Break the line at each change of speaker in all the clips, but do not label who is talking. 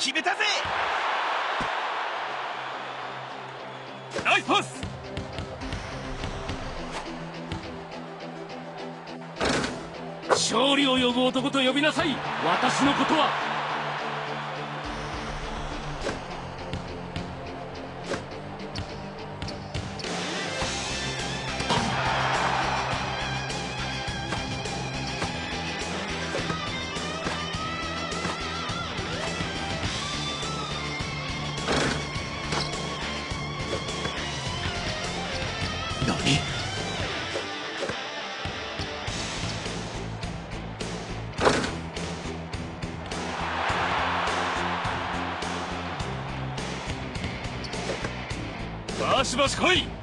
決めたぜ。
ナイスパス。勝利を呼ぶ男と呼びなさい。私のことはバシバシ来い！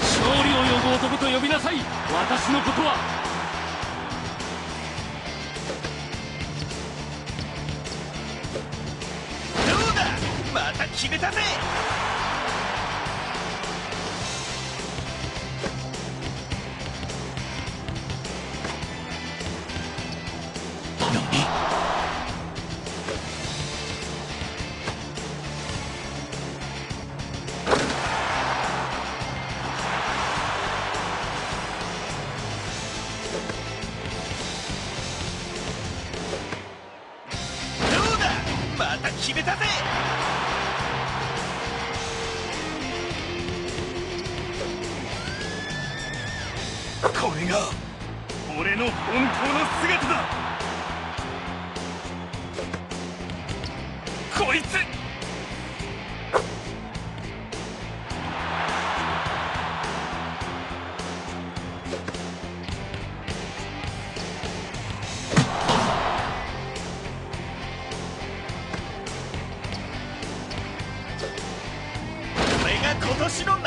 勝利を呼ぶ男と呼びなさい。私のことは。
どうだ？また決めたぜ。決めたぜ。これが俺の本当の姿だ。こいつ。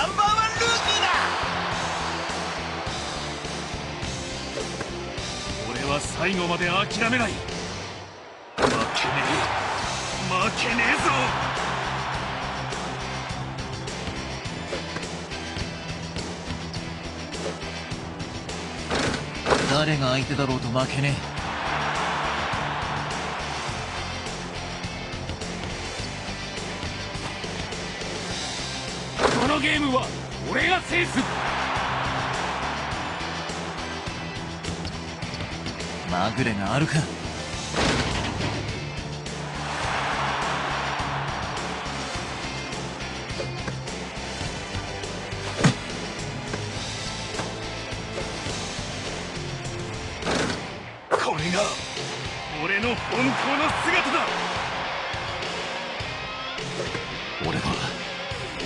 ナンバーワンルーキーだ。
俺は最後まで諦めない。
負けねえ。負けねえぞ。
誰が相手だろうと負けねえ。
このゲームは俺が制す。
えまぐれがあるか。
これが俺の本当の姿だ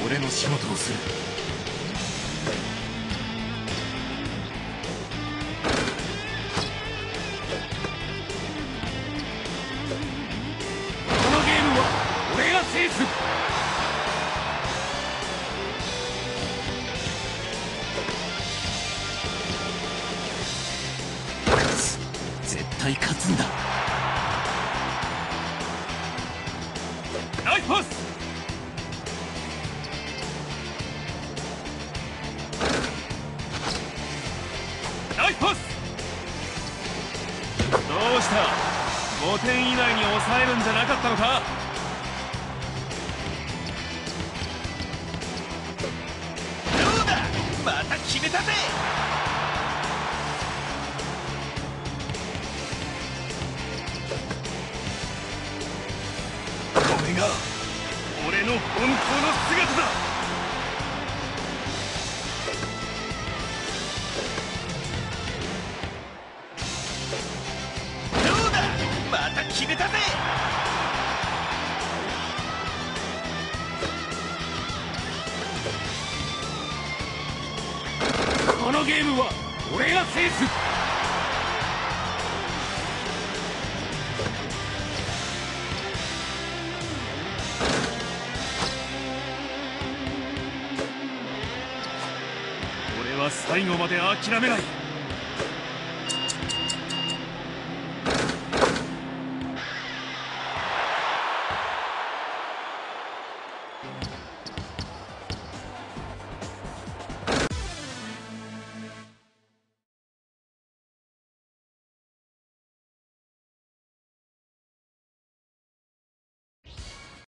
俺の仕事をする。
このゲームは俺が制す。
勝つ絶対勝つんだ。
した。5点以内に抑えるんじゃなかったのか？
どうだ？また決めたぜ！これが俺の本当の姿だ！決めたぜ。
このゲームは俺が制す。
俺は最後まで諦めない。